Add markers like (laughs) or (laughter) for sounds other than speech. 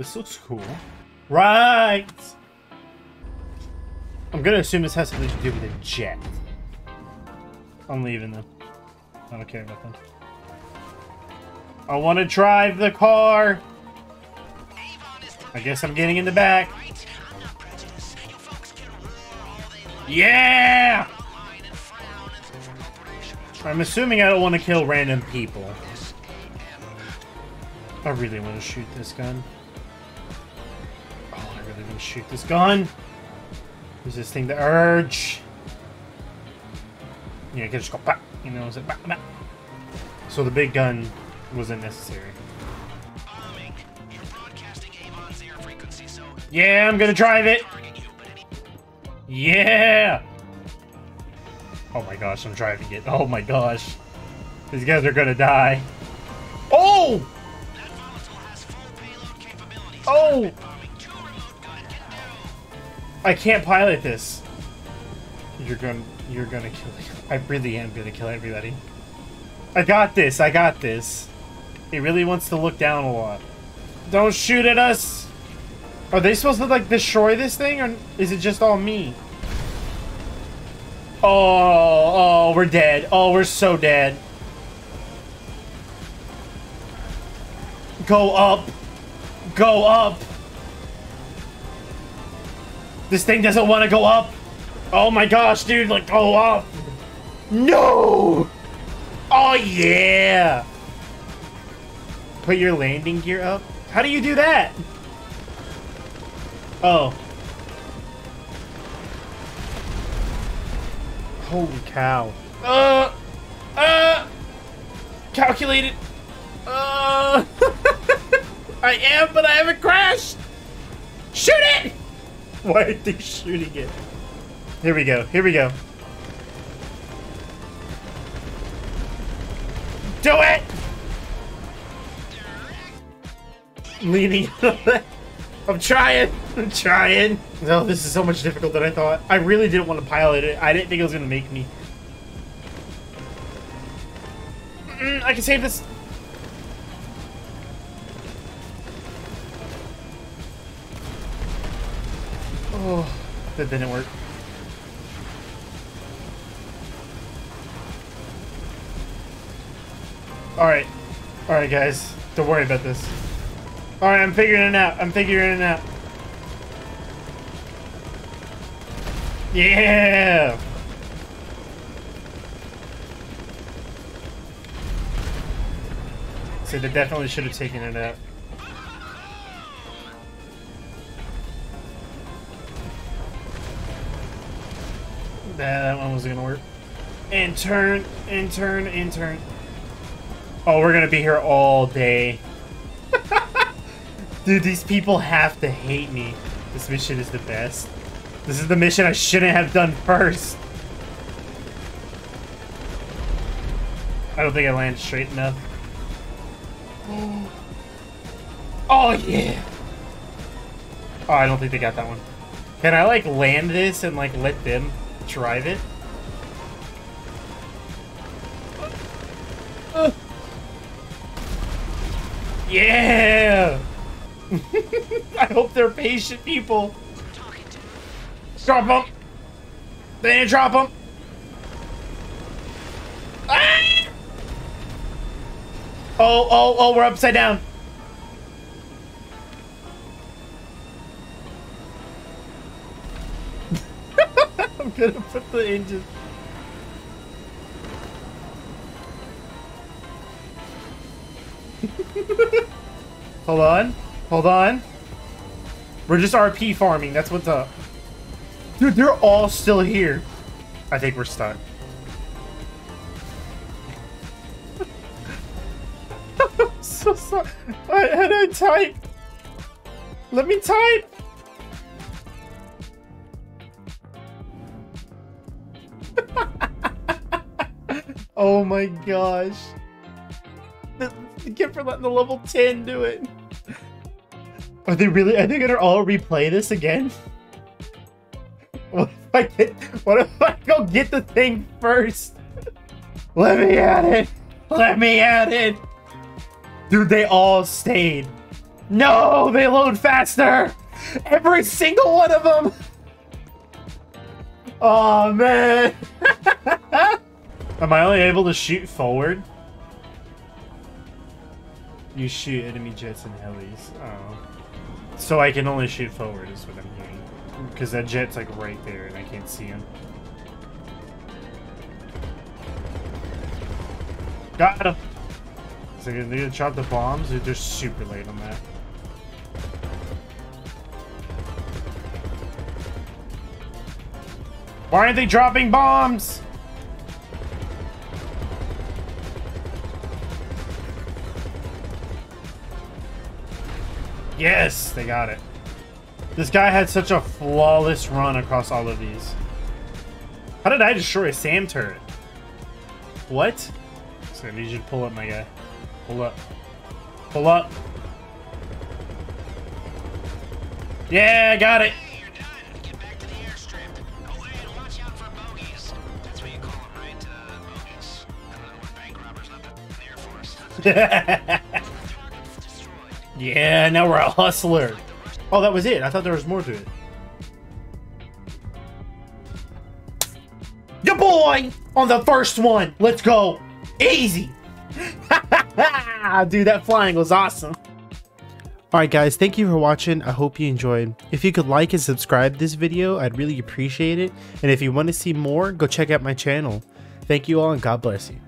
This looks cool. Right! I'm gonna assume this has something to do with a jet. I'm leaving them. I don't care about them. I want to drive the car! I guess I'm getting in the back. Yeah! I'm assuming I don't want to kill random people. I really want to shoot this gun. Shoot this gun. Resisting the urge. Yeah, I can just go back. You know, it's like back, back. So the big gun wasn't necessary. Yeah, I'm gonna drive it. Yeah. Oh my gosh, I'm driving it. Oh my gosh. These guys are gonna die. Oh! Oh! I can't pilot this. You're gonna, you're gonna kill. I really am gonna kill everybody. I got this. I got this. He really wants to look down a lot. Don't shoot at us. Are they supposed to like destroy this thing, or is it just all me? Oh, oh, we're dead. Oh, we're so dead. Go up. Go up. This thing doesn't want to go up. Oh my gosh, dude, like go up. No. Oh yeah. Put your landing gear up. How do you do that? Oh. Holy cow. Uh, uh, calculated. Uh, (laughs) I am, but I haven't crashed. Shoot it! (laughs) Why are they shooting it? Here we go. Here we go. Do it! Leaning. (laughs) I'm trying. I'm trying. No, this is so much difficult than I thought. I really didn't want to pilot it. I didn't think it was going to make me. Mm, I can save this. Oh, that didn't work. Alright. Alright, guys. Don't worry about this. Alright, I'm figuring it out. I'm figuring it out. Yeah! So they definitely should have taken it out. That one wasn't gonna work. And turn, and turn, and turn. Oh, we're gonna be here all day. (laughs) Dude, these people have to hate me. This mission is the best. This is the mission I shouldn't have done first. I don't think I landed straight enough. (gasps) Oh, yeah! Oh, I don't think they got that one. Can I, like, land this and, like, let them drive it? Uh. Yeah! (laughs) I hope they're patient people. Drop them. They didn't drop them. Ah! Oh, oh, oh, we're upside down. Gonna put the engine. (laughs) Hold on. Hold on. We're just RP farming. That's what's up. Dude, they're all still here. I think we're stuck. (laughs) so sorry. I had to type. Let me type. Oh my gosh. Get for letting the level 10 do it. Are they really? Are they gonna all replay this again? What if I get? What if I go get the thing first? Let me at it. Let me at it. Dude, they all stayed. No, they load faster. Every single one of them. Oh, man. (laughs) Am I only able to shoot forward? You shoot enemy jets and helis. Oh. So I can only shoot forward is what I'm hearing. Because that jet's like right there and I can't see him. Got him! So they need to drop the bombs? They're just super late on that. Why aren't they dropping bombs? Yes, they got it. This guy had such a flawless run across all of these. How did I destroy a SAM turret? What? So I need you to pull up, my guy. Pull up. Pull up. Yeah, I got it. (laughs) yeah, now we're a hustler. Oh, that was it. I thought there was more to it. Your boy on the first one. Let's go. Easy. (laughs) Dude, that flying was awesome. Alright guys, thank you for watching. I hope you enjoyed. If you could like and subscribe this video, I'd really appreciate it. And if you want to see more, go check out my channel. Thank you all and God bless you.